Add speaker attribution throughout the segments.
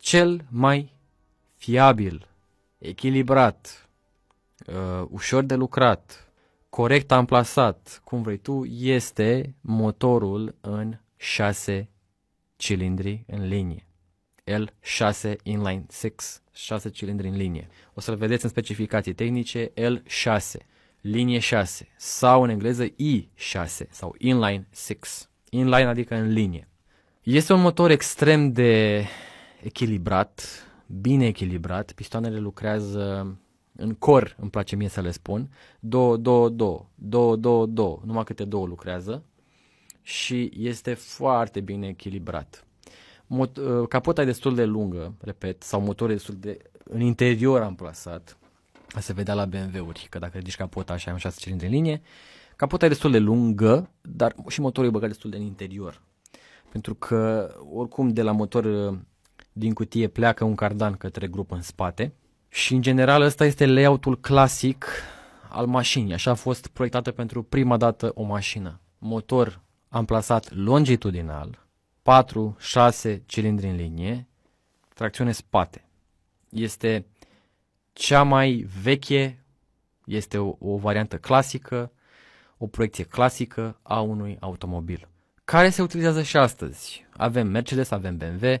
Speaker 1: cel mai fiabil, echilibrat, uh, ușor de lucrat, corect amplasat, cum vrei tu, este motorul în 6 cilindri în linie. L6 inline 6, 6 cilindri în linie. O să-l vedeți în specificații tehnice L6, linie 6 sau în engleză I6 sau inline 6. Inline adică în linie. Este un motor extrem de echilibrat, bine echilibrat. Pistoanele lucrează în cor, îmi place mie să le spun. Două, două, două, două, două, două, numai câte două lucrează și este foarte bine echilibrat. Mot- uh, capota e destul de lungă, repet, sau motorul e destul de în interior amplasat. Se vedea la BMW-uri, că dacă ridici capota așa, ai un 6 cilindri în linie. Capota e destul de lungă, dar și motorul e băgat destul de în interior. Pentru că, oricum, de la motor uh, din cutie pleacă un cardan către grup în spate și, în general, ăsta este layoutul clasic al mașinii. Așa a fost proiectată pentru prima dată o mașină. Motor amplasat longitudinal, 4-6 cilindri în linie, tracțiune spate. Este cea mai veche, este o, o variantă clasică, o proiecție clasică a unui automobil, care se utilizează și astăzi. Avem Mercedes, avem BMW,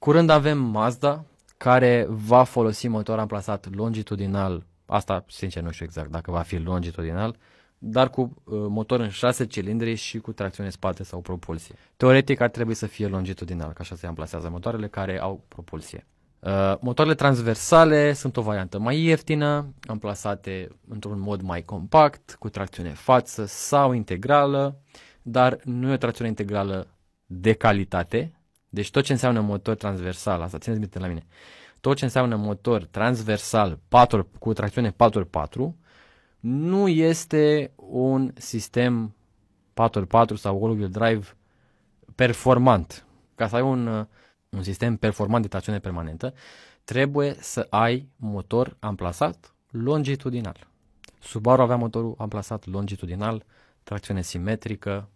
Speaker 1: curând avem Mazda, care va folosi motor amplasat longitudinal, asta sincer nu știu exact dacă va fi longitudinal, dar cu uh, motor în 6 cilindri și cu tracțiune spate sau propulsie. Teoretic ar trebui să fie longitudinal, că așa se amplasează motoarele care au propulsie. Uh, motoarele transversale sunt o variantă mai ieftină, amplasate într-un mod mai compact, cu tracțiune față sau integrală, dar nu e o tracțiune integrală de calitate. Deci tot ce înseamnă motor transversal, asta țineți minte la mine, tot ce înseamnă motor transversal 4, cu tracțiune 4x4 nu este un sistem 4x4 sau all-wheel drive performant. Ca să ai un, uh, un sistem performant de tracțiune permanentă, trebuie să ai motor amplasat longitudinal. Subaru avea motorul amplasat longitudinal, tracțiune simetrică,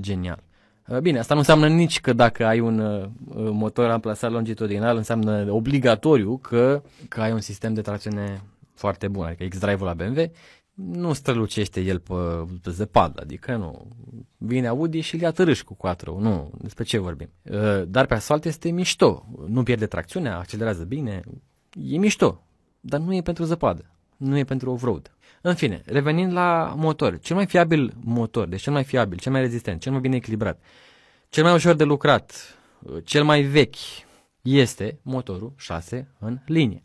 Speaker 1: genial. Uh, bine, asta nu înseamnă nici că dacă ai un uh, motor amplasat longitudinal, înseamnă obligatoriu că, că ai un sistem de tracțiune foarte bun, adică X-Drive-ul la BMW, nu strălucește el pe, pe zăpadă, adică nu. Vine Audi și îl ia târâși cu 4 nu, despre ce vorbim. Uh, dar pe asfalt este mișto, nu pierde tracțiunea, accelerează bine, e mișto, dar nu e pentru zăpadă, nu e pentru off-road. În fine, revenind la motor, cel mai fiabil motor, deci cel mai fiabil, cel mai rezistent, cel mai bine echilibrat, cel mai ușor de lucrat, uh, cel mai vechi, este motorul 6 în linie.